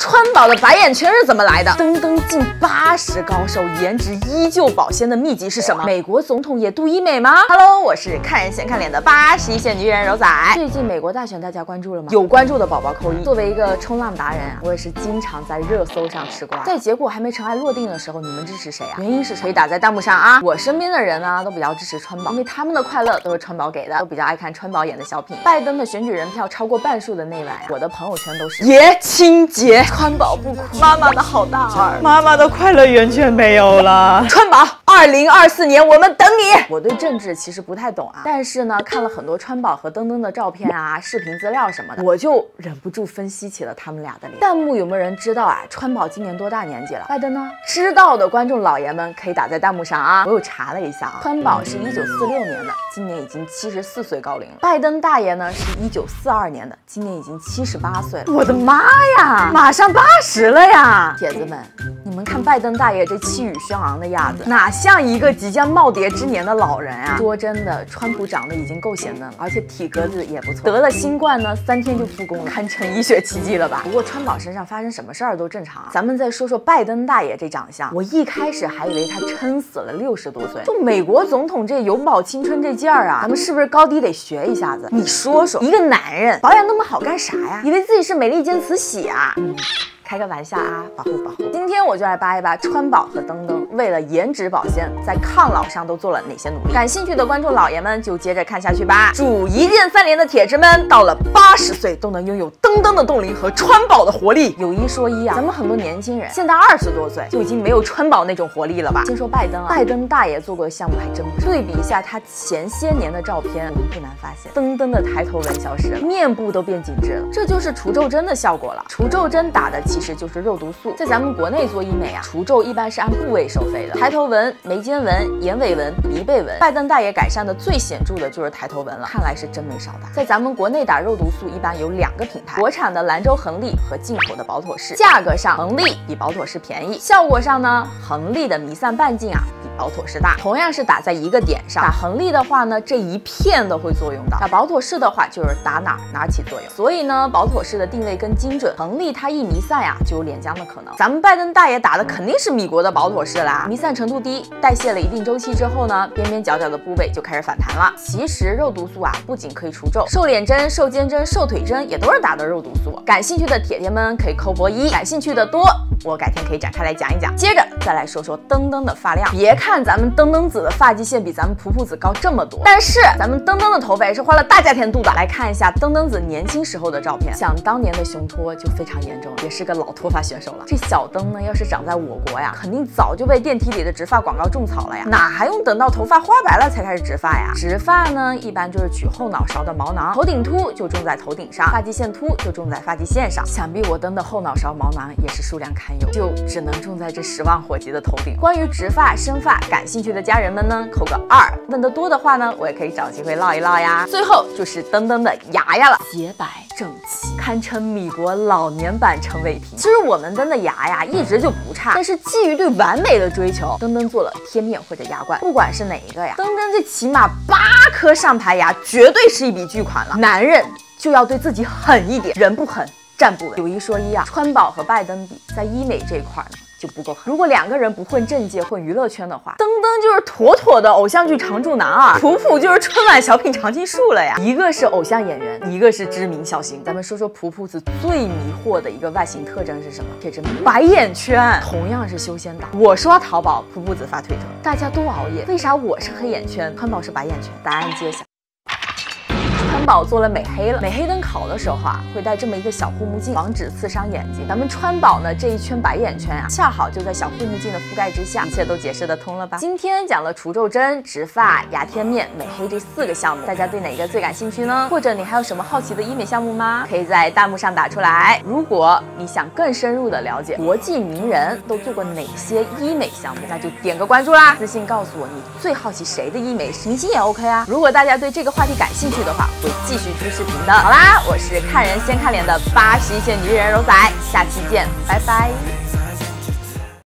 川宝的白眼圈是怎么来的？登登近八十高寿，颜值依旧保鲜的秘籍是什么？美国总统也读医美吗？Hello，我是看人先看脸的八十一线女演员柔仔。最近美国大选大家关注了吗？有关注的宝宝扣一。作为一个冲浪达人啊，我也是经常在热搜上吃瓜。在结果还没尘埃落定的时候，你们支持谁啊？原因是可以打在弹幕上啊。我身边的人呢，都比较支持川宝，因为他们的快乐都是川宝给的，都比较爱看川宝演的小品。拜登的选举人票超过半数的那晚啊，我的朋友圈都是爷亲节，川宝不哭。妈妈的好大儿，妈妈的快乐源泉没有了。川宝，二零二四年我们等你。我对政治其实不太懂啊，但是呢，看了很多川宝和登登的照片啊、视频资料什么的，我就忍不住分析起了他们俩的脸。弹幕有没有人知道啊？川宝今年多大年纪了？拜登呢？知道的观众老爷们可以打在弹幕上啊。我又查了一下啊，川宝是一九四六年的，今年已经七十四岁高龄了。拜登大爷呢是一九四二年的，今年已经七十八岁了。我的妈呀，马上八十了。呀，铁子们，你们看拜登大爷这气宇轩昂的样子，哪像一个即将耄耋之年的老人啊？说真的，川普长得已经够显嫩了，而且体格子也不错。得了新冠呢，三天就复工了，堪称医学奇迹了吧？不过川宝身上发生什么事儿都正常。咱们再说说拜登大爷这长相，我一开始还以为他撑死了六十多岁。就美国总统这永葆青春这劲儿啊，咱们是不是高低得学一下子？你说说，一个男人保养那么好干啥呀？以为自己是美利坚慈禧啊？开个玩笑啊，保护保护。今天我就来扒一扒川宝和登登为了颜值保鲜，在抗老上都做了哪些努力。感兴趣的观众老爷们就接着看下去吧。祝一键三连的铁子们到了八十岁都能拥有登登的冻龄和川宝的活力。有一说一啊，咱们很多年轻人现在二十多岁就已经没有川宝那种活力了吧？先说拜登啊，拜登大爷做过的项目还真不少。对比一下他前些年的照片，我们不难发现，登登的抬头纹消失了，面部都变紧致了，这就是除皱针的效果了。除皱针打的其其实就是肉毒素，在咱们国内做医美啊，除皱一般是按部位收费的。抬头纹、眉间纹、眼尾纹、鼻背纹，拜登大爷改善的最显著的就是抬头纹了，看来是真没少打。在咱们国内打肉毒素一般有两个品牌，国产的兰州恒力和进口的宝妥适。价格上，恒力比宝妥适便宜；效果上呢，恒力的弥散半径啊。宝妥适大，同样是打在一个点上，打恒力的话呢，这一片都会作用到；打保妥适的话，就是打哪哪起作用。所以呢，保妥适的定位更精准，恒力它一弥散呀，就有脸僵的可能。咱们拜登大爷打的肯定是米国的保妥适啦，弥散程度低，代谢了一定周期之后呢，边边角角的部位就开始反弹了。其实肉毒素啊，不仅可以除皱，瘦脸针、瘦肩针、瘦腿针也都是打的肉毒素。感兴趣的铁铁们可以扣波一，感兴趣的多。我改天可以展开来讲一讲。接着再来说说登登的发量，别看咱们登登子的发际线比咱们普普子高这么多，但是咱们登登的头发也是花了大价钱镀的。来看一下登登子年轻时候的照片，想当年的雄脱就非常严重，也是个老脱发选手了。这小登呢，要是长在我国呀，肯定早就被电梯里的植发广告种草了呀，哪还用等到头发花白了才开始植发呀？植发呢，一般就是取后脑勺的毛囊，头顶秃就种在头顶上，发际线秃就种在发际线上。想必我登的后脑勺毛囊也是数量堪忧。就只能种在这十万火急的头顶。关于植发、生发，感兴趣的家人们呢，扣个二。问得多的话呢，我也可以找机会唠一唠呀。最后就是登登的牙牙了，洁白整齐，堪称米国老年版陈伟霆。其实我们登的牙呀，一直就不差，但是基于对完美的追求，登登做了贴面或者牙冠，不管是哪一个呀，登登这起码八颗上排牙，绝对是一笔巨款了。男人就要对自己狠一点，人不狠。站不稳。有一说一啊，川宝和拜登比，在医美这一块呢就不够狠。如果两个人不混政界，混娱乐圈的话，登登就是妥妥的偶像剧常驻男二，普普就是春晚小品常青树了呀。一个是偶像演员，一个是知名小星。咱们说说普普子最迷惑的一个外形特征是什么？这只白眼圈。同样是修仙党，我刷淘宝，普普子发推特，大家都熬夜，为啥我是黑眼圈，川宝是白眼圈？答案揭晓。川宝做了美黑了，美黑灯考的时候啊，会戴这么一个小护目镜，防止刺伤眼睛。咱们川宝呢这一圈白眼圈啊，恰好就在小护目镜的覆盖之下，一切都解释得通了吧？今天讲了除皱针、植发、牙贴面、美黑这四个项目，大家对哪个最感兴趣呢？或者你还有什么好奇的医美项目吗？可以在弹幕上打出来。如果你想更深入的了解国际名人都做过哪些医美项目，那就点个关注啦。私信告诉我你最好奇谁的医美，明星也 OK 啊。如果大家对这个话题感兴趣的话，会。继续出视频的，好啦，我是看人先看脸的八十一线女人柔仔，下期见，拜拜。